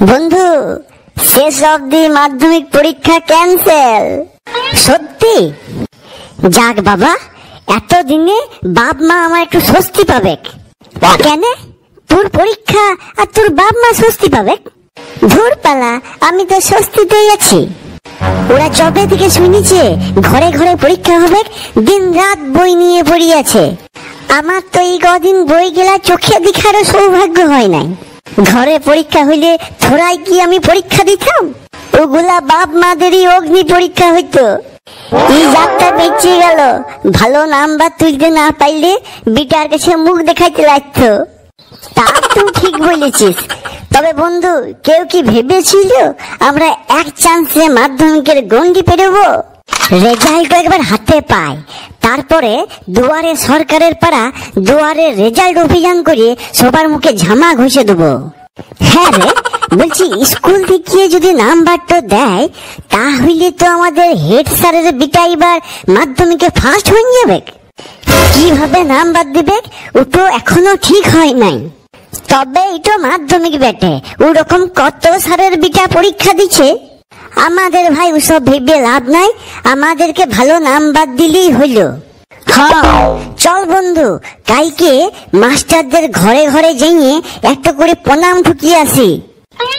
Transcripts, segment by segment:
বন্ধু শেষ অবধি মাধ্যমিক পরীক্ষা ক্যান্সেল সত্যি? যাক বাবা এতদিনে বাপ মা আমার একটু স্বস্তি পাবে। কেন? তোর পরীক্ষা আর তোর বাপ মা স্বস্তি পাবে? ধুর পালা আমি তো স্বস্তিতেই আছি। ওরা জবে থেকে শুনেছে ঘরে ঘরে পরীক্ষা হবে দিন রাত বই নিয়ে পড়িয়াছে। আমার তো এই কদিন বই গেলা চোখে দেখারও সৌভাগ্য হয় নাই। ঘরে পরীক্ষা হইলে থোড়াই কি আমি পরীক্ষা দিতাম? ওগুলা বাপ মাদেরই অগ্নি পরীক্ষা হইতো। এই যাত্রা বেঁচে গেল। ভালো নাম্বার তুলতে না পাইলে বিটার কাছে মুখ দেখাইতে লাগতো। তা তুই ঠিক বলেছিস। তবে বন্ধু, কেউ কি ভেবেছিল আমরা এক চান্সে মাধ্যমিকের গন্ডি পেরোবো? রেজাল্ট একবার হাতে পায়। তারপরে দুয়ারে সরকারের পাড়া দুয়ারে রেজাল্ট অভিযান করে সবার মুখে ঝামা ঘষে দেবো। হ্যাঁ রে, বলছি স্কুল থেকে যদি নাম্বারটা দেয়, তাহলে তো আমাদের হেড স্যারের বিটা এবার মাধ্যমিকে ফার্স্ট হয়ে যাবে। কীভাবে নাম্বার দিবে ওটো এখনও ঠিক হয় নাই। তবে এটা মাধ্যমিক বেটে ওরকম কত সারের বিটা পরীক্ষা দিচ্ছে? আমাদের ভাই ওসব ভেবে লাভ নাই। আমাদেরকে ভালো নাম্বার দিলেই হইল। হ্যাঁ। চল বন্ধু কালকে মাস্টারদের ঘরে ঘরে যাইয়ে একটা করে প্রণাম ঠুকিয়ে আসি।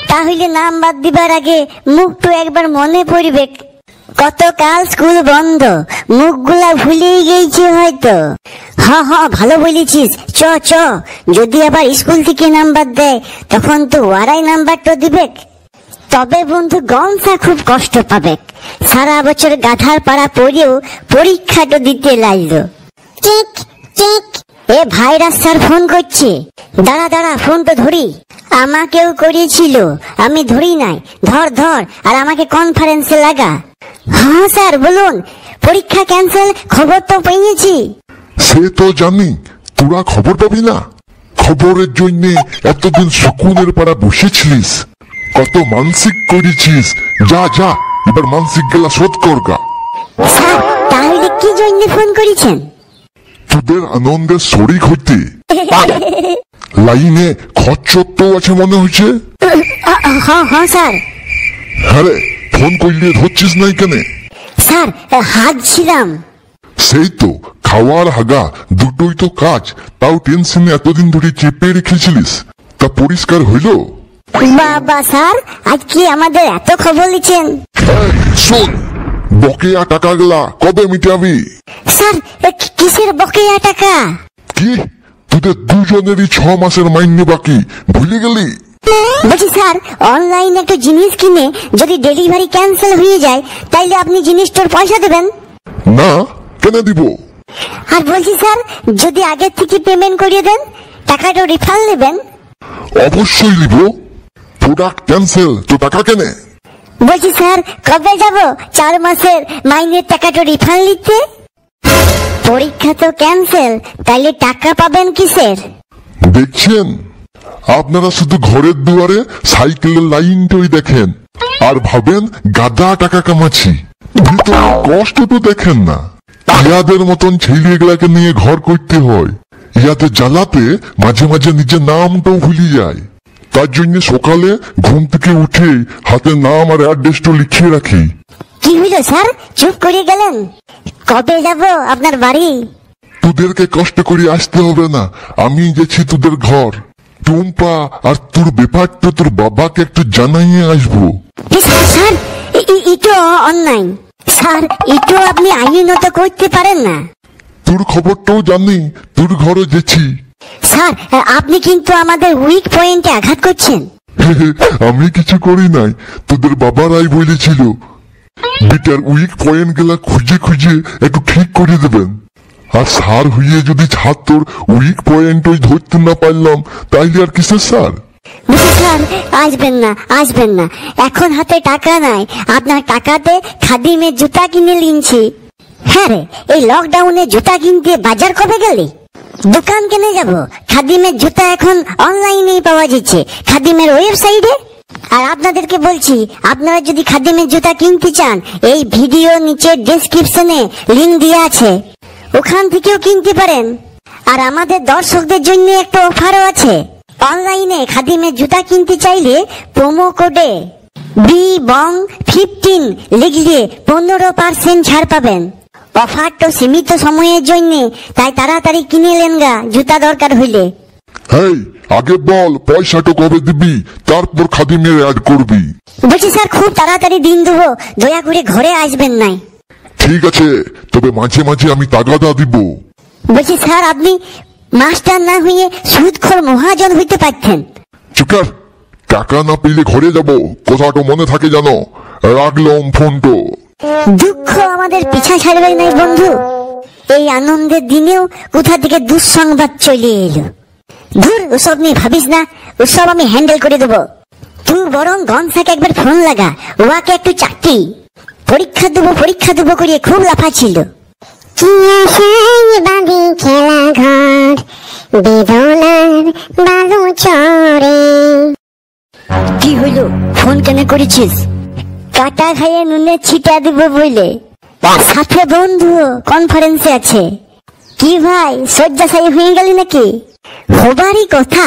তাহলে নাম্বার দিবার আগে মুখটু একবার মনে পড়বে। গতকাল স্কুল বন্ধ মুখগুলা ভুলেই গেছে হয়তো। হ হ ভালো বলেছিস। চ চ যদি আবার স্কুল থেকে নাম্বার দেয় তখন তো ওয়ারাই নাম্বারটা দিবে তবে বন্ধু গমসা খুব কষ্ট পাবে। সারা বছর গাধার পাড়া পড়েও পরীক্ষাটা দিতে লাগল চিক চিক এ ভাইরাস স্যার ফোন করছে। দাঁড়া দাঁড়া ফোনটা ধরি। আমাকেও করিয়েছিল আমি ধরি নাই। ধর ধর আর আমাকে কনফারেন্সে লাগা। হ্যাঁ স্যার বলুন পরীক্ষা ক্যান্সেল খবর তো পেয়েছি। সে তো জানি তোরা খবর পাবি না? খবরের জন্য এতদিন সুকুনের পাড়া বসেছিলিস। কত মানসিক করেছিস? যা যা এবার মানসিক গেলা শোধ করগা স্যার তাহলে কি জন্য ফোন করেছেন? তোদের আনন্দের শরিক হইতে। লাইনে খরচত্ব আছে মনে হচ্ছে হ্যাঁ হ্যাঁ স্যার। হ্যাঁ রে, ফোন করলে ধরছিস নাই কেন স্যার হাত ছিলাম সেই তো খাওয়ার হাগা দুটোই তো কাজ তাও টেনশনে এতদিন ধরে চেপে রেখেছিলিস। তা পরিষ্কার হইল? বাবা স্যার আজকে আমাদের এত খবর এই, শোন বকেয়া টাকাগুলা কবে মিটাবি? স্যার কিসের বকেয়া টাকা? কি? তোদের দুজনেরই ছ মাসের মাইনে বাকি ভুলে গেলি? বলছি স্যার অনলাইনে একটা জিনিস কিনে যদি ডেলিভারি ক্যান্সেল হয়ে যায় তাইলে আপনি জিনিসটার পয়সা দেবেন। না কেন দিব? আর বলছি স্যার যদি আগের থেকে পেমেন্ট করিয়ে দেন টাকাটা রিফান্ড নেবেন। অবশ্যই নিব প্রোডাক্ট ক্যান্সেল তো টাকা কেনে বলছি স্যার কবে যাব? চার মাসের মাইনের টাকাটা রিফান্ড নিতে? পরীক্ষা তো ক্যান্সেল তাইলে টাকা পাবেন কিসের? দেখছেন? আপনারা শুধু ঘরের দুয়ারে সাইকেলের লাইনটাই দেখেন আর ভাবেন গাদা টাকা কামাচ্ছি। ভিতরে কষ্ট তো দেখেন না। ইয়াদের মতন ছেলেগুলাকে নিয়ে ঘর করতে হয়। ইয়াদের জ্বালাতে মাঝে মাঝে নিজের নামটাও ভুলে যায়। তার জন্য সকালে ঘুম থেকে উঠে হাতে নাম আর অ্যাড্রেসটা লিখিয়ে রাখি। কি হইল স্যার চুপ করে গেলেন। কবে যাব আপনার বাড়ি? তোদেরকে কষ্ট করে আসতে হবে না আমি গেছি তোদের ঘর। টুম্পা আর তোর ব্যাপারটা তোর বাবাকে একটু জানাইয়ে আসব। স্যার, এটো অন্যায়। স্যার এটো আপনি আইনত করতে পারেন না। তোর খবরটাও জানি তোর ঘরে গেছি। স্যার আপনি কিন্তু আমাদের উইক পয়েন্টে আঘাত করছেন। আমি কিছু করি নাই তোদের বাবারাই বলেছিল। বেটার উইক পয়েন্টগুলা খুঁজে খুঁজে একটু ঠিক করে দেবেন। আর সার হইয়ে যদি ছাত্র উইক পয়েন্ট ওই ধরতে না পারলাম তাইলে আর কিসের স্যার? স্যার আসবেন না আসবেন না। এখন হাতে টাকা নাই আপনার টাকাতে খাদিমের জুতা কিনে নিয়েছি। হ্যাঁ রে এই লকডাউনে জুতা কিনতে বাজার কবে গেলি? দোকান কেনে যাব। খাদিমের জুতা এখন অনলাইনেই পাওয়া যাচ্ছে। খাদিমের ওয়েবসাইটে? আর আপনাদেরকে বলছি, আপনারা যদি খাদিমের জুতা কিনতে চান, এই ভিডিও নিচে ডেসক্রিপশনে লিংক দেওয়া আছে। ওখান থেকেও কিনতে পারেন। আর আমাদের দর্শকদের জন্য একটা অফারও আছে। অনলাইনে খাদিমের জুতা কিনতে চাইলে প্রোমো কোডে বি বং ফিফটিন লিখলে পনেরো পার্সেন্ট ছাড় পাবেন। অফার তো সীমিত সময়ের জন্য তাই তাড়াতাড়ি কিনে নেন গা জুতা দরকার হইলে। হেই আগে বল পয়সাটা কবে দিবি? তারপর খাদিমের অ্যাড করবি। বলছি স্যার খুব তাড়াতাড়ি দিন দেবো দয়া করে ঘরে আসবেন নাই। ঠিক আছে তবে মাঝে মাঝে আমি তাগাদা দিব। বলছি স্যার আপনি মাস্টার না হয়ে সুদখোর মহাজন হইতে পারতেন। চুকার টাকা না পেলে ঘরে যাব কথাটা মনে থাকে জানো? রাখলাম ফোনটো। দুঃখ আমাদের পিছা ছাড়বে নাই বন্ধু। এই আনন্দের দিনেও কোথা থেকে দুঃসংবাদ চলে এলো? ধুর ওসব নিয়ে ভাবিস না ওসব আমি হ্যান্ডেল করে দেবো। তুই বরং গনসাকে একবার ফোন লাগা ওয়াকে একটু চাকরি। পরীক্ষা দেবো পরীক্ষা দেবো করিয়ে খুব লাফাচ্ছিল কি আশায় বাঁধি খেলা ঘর বেদনার বালু চরে কি হইল? ফোন কেন করেছিস? কাটা খাইয়ে নুনে ছিটা দিব বইলে। সাথে বন্ধু কনফারেন্সে আছে। কি ভাই শয্যাশায়ী হয়ে গেলি নাকি? হবারই কথা।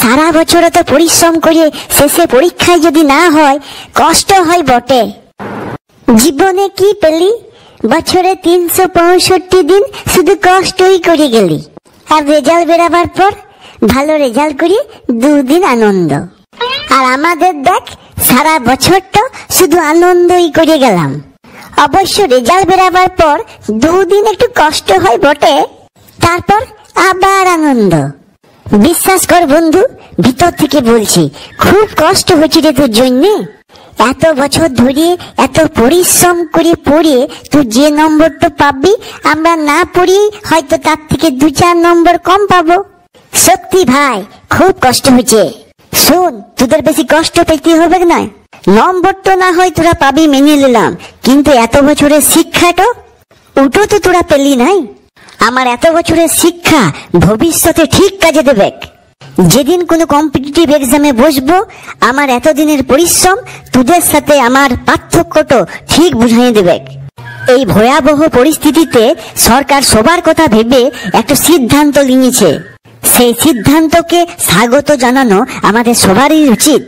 সারা বছর তো পরিশ্রম করে শেষে পরীক্ষায় যদি না হয় কষ্ট হয় বটে। জীবনে কি পেলি? বছরে তিনশো পঁয়ষট্টি দিন শুধু কষ্টই করে গেলি। আর রেজাল্ট বেরাবার পর ভালো রেজাল্ট করি দুদিন আনন্দ। আর আমাদের দেখ সারা বছর তো শুধু আনন্দই করে গেলাম। অবশ্য রেজাল্ট বেরাবার পর দুদিন একটু কষ্ট হয় বটে, তারপর আবার আনন্দ। বিশ্বাস কর বন্ধু, ভিতর থেকে বলছি, খুব কষ্ট হচ্ছে রে তোর জন্যে। এত বছর ধরে এত পরিশ্রম করে পড়ে তুই যে নম্বরটা পাবি, আমরা না পড়ি হয়তো তার থেকে দু চার নম্বর কম পাবো। সত্যি ভাই, খুব কষ্ট হয়েছে শোন, তোদের বেশি কষ্ট পেতে হবে না। নম্বর তো না হয় তোরা পাবি মেনে নিলাম, কিন্তু এত বছরের শিক্ষাটা ওটা তো তোরা পেলি নাই। আমার এত বছরের শিক্ষা ভবিষ্যতে ঠিক কাজে দেবে। যেদিন কোনো কম্পিটিটিভ এক্সামে বসবো, আমার এতদিনের পরিশ্রম তোদের সাথে আমার পার্থক্যটা ঠিক বুঝাই দেবে। এই ভয়াবহ পরিস্থিতিতে সরকার সবার কথা ভেবে একটা সিদ্ধান্ত নিয়েছে। সেই সিদ্ধান্তকে স্বাগত জানানো আমাদের সবারই উচিত।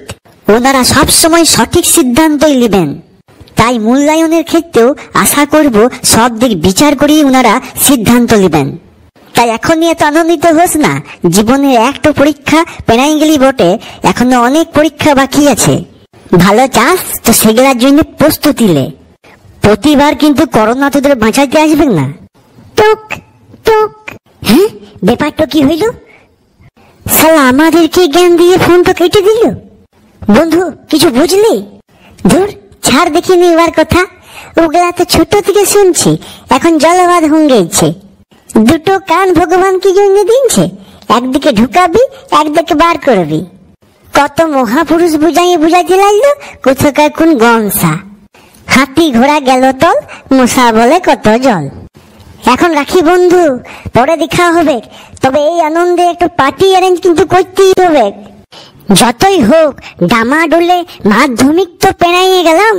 ওনারা সবসময় সঠিক সিদ্ধান্তই নেবেন। তাই মূল্যায়নের ক্ষেত্রেও আশা করব সব দিক বিচার করেই ওনারা সিদ্ধান্ত নেবেন। তাই এখনই এত আনন্দিত হোস না জীবনের একটা পরীক্ষা পেনাই গেলি বটে, এখনও অনেক পরীক্ষা বাকি আছে। ভালো চাস তো সেগুলার জন্য প্রস্তুতি লে প্রতিবার কিন্তু করোনা তোদের বাঁচাইতে আসবে না। টুক টুক। হ্যাঁ ব্যাপারটা কি হইল? শালা, আমাদেরকে জ্ঞান দিয়ে ফোনটা কেটে দিল। বন্ধু, কিছু বুঝলি? ধুর, ছাড় দেখিনি এবার কথা। ওগুলা তো ছোট থেকে শুনছি, এখন জলবাদ হঙ্গেছে দুটো কান ভগবান কি জন্য দিনছে একদিকে ঢুকাবি, একদিকে বার করবি। কত মহাপুরুষ বুঝাই বুঝাইতে লাগল কোথাকার কোন গমসা হাতি ঘোড়া গেল তল, মশা বলে কত জল। এখন রাখি বন্ধু, পরে দেখা হবে। তবে এই আনন্দে একটু পার্টি অ্যারেঞ্জ কিন্তু করতেই হবে। যতই হোক ডামা ডোলে মাধ্যমিক তো পেনাইয়ে গেলাম।